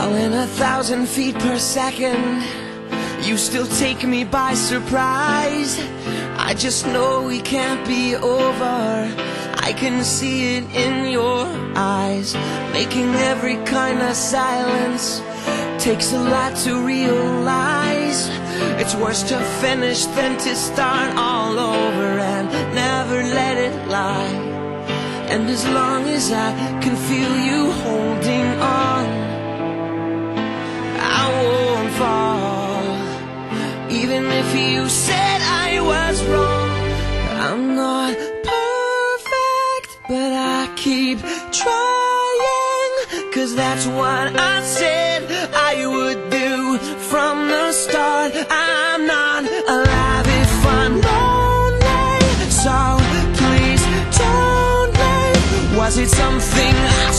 Falling a thousand feet per second. You still take me by surprise. I just know we can't be over. I can see it in your eyes. Making every kind of silence Takes a lot to realize. It's worse to finish than to start all over And never let it lie. And as long as I can feel you holding if you said I was wrong I'm not perfect But I keep trying. Cause that's what I said I would do from the start. I'm not alive if I'm lonely So please don't leave Was it something I